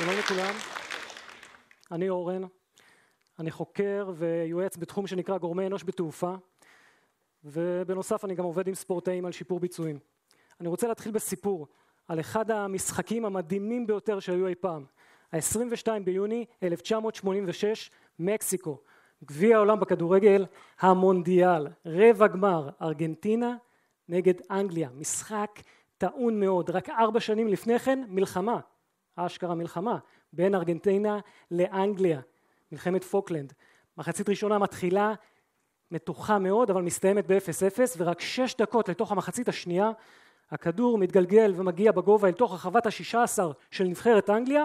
שלום לכולם, אני אורן, אני חוקר ויועץ בתחום שנקרא גורמי אנוש בתעופה ובנוסף אני גם עובד עם ספורטאים על שיפור ביצועים. אני רוצה להתחיל בסיפור על אחד המשחקים המדהימים ביותר שהיו אי פעם, ה-22 ביוני 1986, מקסיקו, גביע העולם בכדורגל, המונדיאל, רבע גמר, ארגנטינה נגד אנגליה, משחק טעון מאוד, רק ארבע שנים לפני כן מלחמה, אשכרה מלחמה, בין ארגנטינה לאנגליה, מלחמת פוקלנד. מחצית ראשונה מתחילה מתוחה מאוד אבל מסתיימת ב-0-0 ורק שש דקות לתוך המחצית השנייה הכדור מתגלגל ומגיע בגובה אל תוך רחבת השישה עשר של נבחרת אנגליה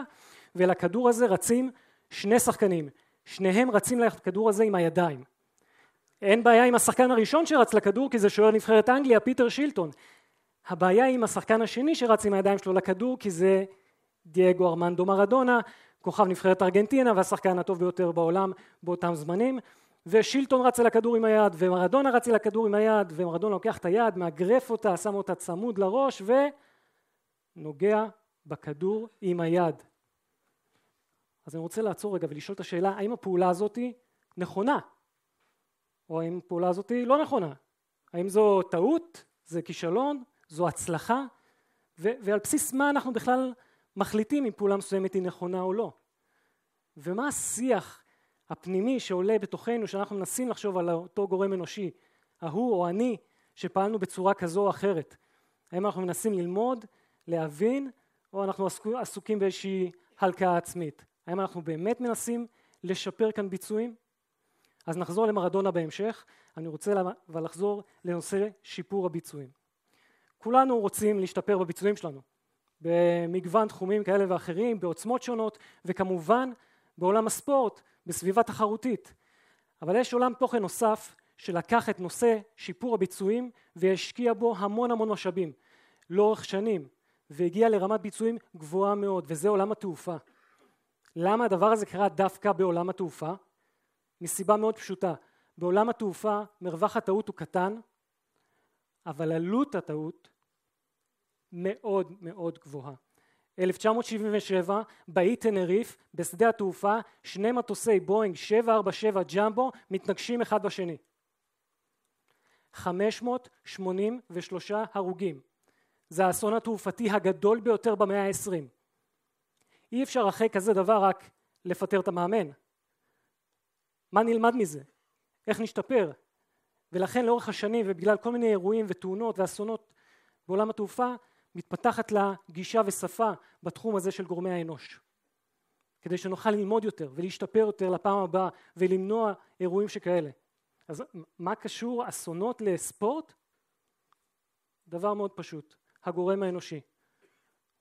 ולכדור הזה רצים שני שחקנים, שניהם רצים לכדור הזה עם הידיים. אין בעיה עם השחקן הראשון שרץ לכדור כי זה שוער נבחרת אנגליה פיטר שילטון. הבעיה היא עם השחקן השני שרץ עם הידיים שלו לכדור כי זה דייגו ארמנדו מרדונה, כוכב נבחרת ארגנטינה והשחקן הטוב ביותר בעולם באותם זמנים. ושילטון רץ אל הכדור עם היד ומרדונה רץ אל הכדור עם היד ומרדונה לוקח את היד, מאגרף אותה, שם אותה צמוד לראש ונוגע בכדור עם היד. אז אני רוצה לעצור רגע ולשאול את השאלה האם הפעולה הזאת נכונה? או האם הפעולה הזאת לא נכונה? האם זו טעות, זה כישלון, זו הצלחה? ועל בסיס מה אנחנו בכלל מחליטים אם פעולה מסוימת היא נכונה או לא. ומה השיח הפנימי שעולה בתוכנו שאנחנו מנסים לחשוב על אותו גורם אנושי ההוא או אני שפעלנו בצורה כזו או אחרת? האם אנחנו מנסים ללמוד, להבין או אנחנו עסוקים באיזושהי הלקאה עצמית? האם אנחנו באמת מנסים לשפר כאן ביצועים? אז נחזור למרדונה בהמשך, אני רוצה אבל לחזור לנושא שיפור הביצועים. כולנו רוצים להשתפר בביצועים שלנו, במגוון תחומים כאלה ואחרים, בעוצמות שונות, וכמובן בעולם הספורט, בסביבה תחרותית. אבל יש עולם תוכן נוסף שלקח את נושא שיפור הביצועים והשקיע בו המון המון משאבים לאורך שנים והגיע לרמת ביצועים גבוהה מאוד וזה עולם התעופה. למה הדבר הזה קרה דווקא בעולם התעופה? מסיבה מאוד פשוטה, בעולם התעופה מרווח הטעות הוא קטן אבל עלות הטעות מאוד מאוד גבוהה. 1977 באי תנריף בשדה התעופה שני מטוסי בואינג 747 ג'מבו מתנגשים אחד בשני. 583 הרוגים. זה האסון התעופתי הגדול ביותר במאה העשרים. אי אפשר אחרי כזה דבר רק לפטר את המאמן. מה נלמד מזה? איך נשתפר? ולכן לאורך השנים ובגלל כל מיני אירועים ותאונות ואסונות בעולם התעופה מתפתחת לה גישה ושפה בתחום הזה של גורמי האנוש. כדי שנוכל ללמוד יותר ולהשתפר יותר לפעם הבאה ולמנוע אירועים שכאלה. אז מה קשור אסונות לספורט? דבר מאוד פשוט, הגורם האנושי.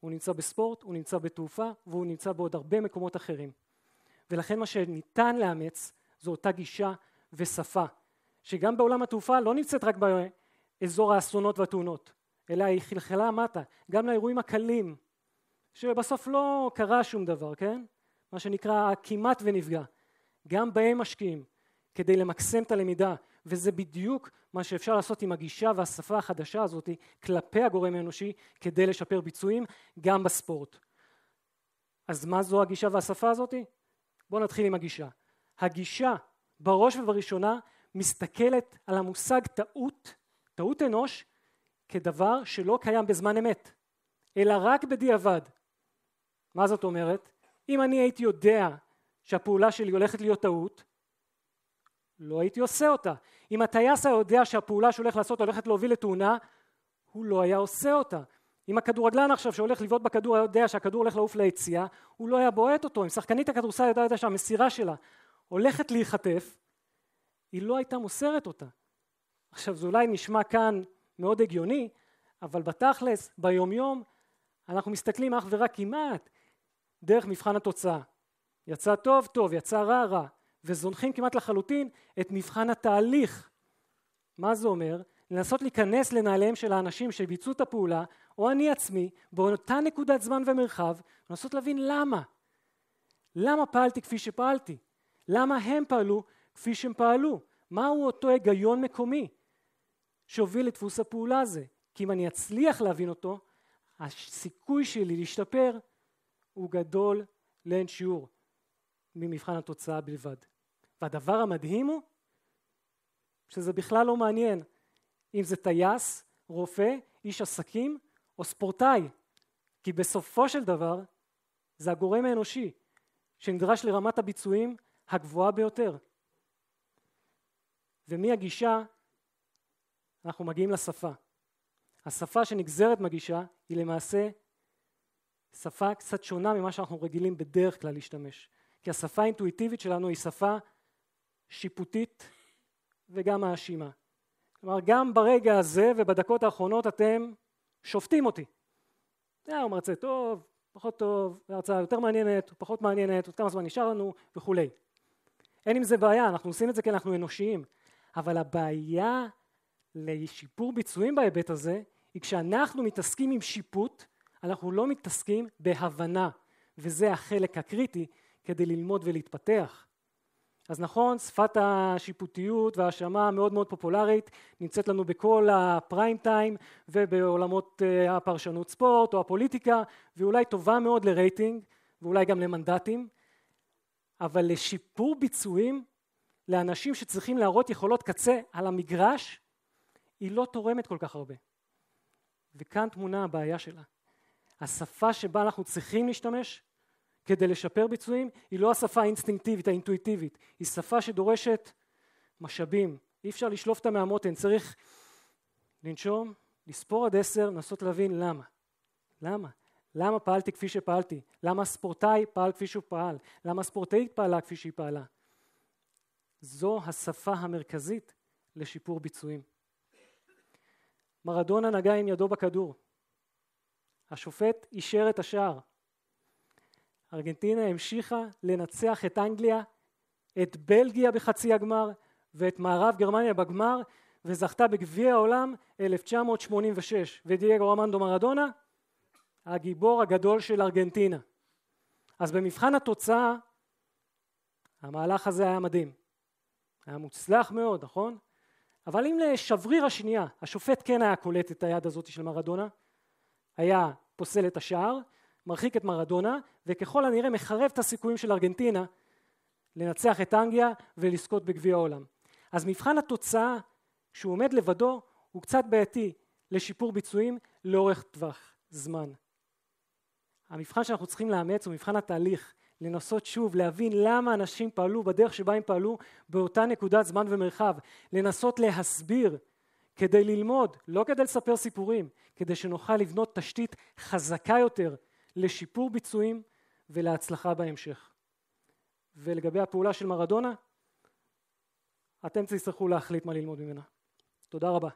הוא נמצא בספורט, הוא נמצא בתעופה והוא נמצא בעוד הרבה מקומות אחרים. ולכן מה שניתן לאמץ זו אותה גישה ושפה, שגם בעולם התעופה לא נמצאת רק באזור האסונות והתאונות, אלא היא חלחלה מטה, גם לאירועים הקלים, שבסוף לא קרה שום דבר, כן? מה שנקרא כמעט ונפגע. גם בהם משקיעים, כדי למקסם את הלמידה, וזה בדיוק מה שאפשר לעשות עם הגישה והשפה החדשה הזאת כלפי הגורם האנושי כדי לשפר ביצועים גם בספורט. אז מה זו הגישה והשפה הזאת? בואו נתחיל עם הגישה. הגישה בראש ובראשונה מסתכלת על המושג טעות, טעות אנוש, כדבר שלא קיים בזמן אמת, אלא רק בדיעבד. מה זאת אומרת? אם אני הייתי יודע שהפעולה שלי הולכת להיות טעות, לא הייתי עושה אותה. אם הטייס היה יודע שהפעולה שהוא הולך לעשות הולכת להוביל לתאונה, הוא לא היה עושה אותה. אם הכדורגלן עכשיו שהולך לבעוט בכדור היה יודע שהכדור הולך לעוף ליציאה, הוא לא היה בועט אותו. אם שחקנית הכדורסל יודעת שהמסירה שלה הולכת להיחטף, היא לא הייתה מוסרת אותה. עכשיו זה אולי נשמע כאן מאוד הגיוני, אבל בתכלס, ביומיום, אנחנו מסתכלים אך ורק כמעט דרך מבחן התוצאה. יצא טוב, טוב, יצא רע, רע. וזונחים כמעט לחלוטין את מבחן התהליך. מה זה אומר? לנסות להיכנס לנעליהם של האנשים שביצעו את הפעולה, או אני עצמי, באותה נקודת זמן ומרחב, לנסות להבין למה. למה פעלתי כפי שפעלתי? למה הם פעלו כפי שהם פעלו? מהו אותו היגיון מקומי שהוביל לדפוס הפעולה הזה? כי אם אני אצליח להבין אותו, הסיכוי שלי להשתפר הוא גדול לאין שיעור ממבחן התוצאה בלבד. והדבר המדהים הוא שזה בכלל לא מעניין אם זה טייס, רופא, איש עסקים או ספורטאי, כי בסופו של דבר זה הגורם האנושי שנדרש לרמת הביצועים הגבוהה ביותר. ומהגישה אנחנו מגיעים לשפה. השפה שנגזרת מהגישה היא למעשה שפה קצת שונה ממה שאנחנו רגילים בדרך כלל להשתמש. כי השפה האינטואיטיבית שלנו היא שפה שיפוטית וגם מאשימה. כלומר, גם ברגע הזה ובדקות האחרונות אתם שופטים אותי. אה, הוא מרצה טוב, פחות טוב, הרצאה יותר מעניינת, פחות מעניינת, עוד כמה זמן נשאר לנו וכולי. אין עם זה בעיה, אנחנו עושים את זה כי אנחנו אנושיים. אבל הבעיה לשיפור ביצועים בהיבט הזה, היא כשאנחנו מתעסקים עם שיפוט, אנחנו לא מתעסקים בהבנה, וזה החלק הקריטי כדי ללמוד ולהתפתח. אז נכון, שפת השיפוטיות וההאשמה המאוד מאוד פופולרית נמצאת לנו בכל הפריים טיים ובעולמות אה, הפרשנות ספורט או הפוליטיקה ואולי טובה מאוד לרייטינג ואולי גם למנדטים אבל לשיפור ביצועים לאנשים שצריכים להראות יכולות קצה על המגרש היא לא תורמת כל כך הרבה. וכאן תמונה הבעיה שלה. השפה שבה אנחנו צריכים להשתמש כדי לשפר ביצועים היא לא השפה האינסטינקטיבית האינטואיטיבית. היא שפה שדורשת משאבים. אי אפשר לשלוף אותה מהמותן. צריך לנשום לספור עד עשר לנסות להבין למה. למה? למה פעלתי כפי שפעלתי? למה הספורטאי פעל כפי שהוא פעל? למה הספורטאית פעלה כפי שהיא פעלה? זו השפה המרכזית לשיפור ביצועים מרדונה נגע עם ידו בכדור השופט אישר את השער ארגנטינה המשיכה לנצח את אנגליה, את בלגיה בחצי הגמר ואת מערב גרמניה בגמר וזכתה בגביע העולם 1986 ודייגו רמנדו מרדונה הגיבור הגדול של ארגנטינה. אז במבחן התוצאה המהלך הזה היה מדהים. היה מוצלח מאוד, נכון? אבל אם לשבריר השנייה השופט כן היה קולט את היד הזאת של מרדונה, היה פוסל את השער מרחיק את מרדונה וככל הנראה מחרב את הסיכויים של ארגנטינה לנצח את אנגליה ולזכות בגביע העולם. אז מבחן התוצאה שהוא עומד לבדו הוא קצת בעייתי לשיפור ביצועים לאורך טווח זמן. המבחן שאנחנו צריכים לאמץ הוא מבחן התהליך, לנסות שוב להבין למה אנשים פעלו בדרך שבה הם פעלו באותה נקודת זמן ומרחב, לנסות להסביר כדי ללמוד, לא כדי לספר סיפורים, כדי שנוכל לבנות תשתית חזקה יותר לשיפור ביצועים ולהצלחה בהמשך. ולגבי הפעולה של מרדונה, אתם תצטרכו להחליט מה ללמוד ממנה. תודה רבה.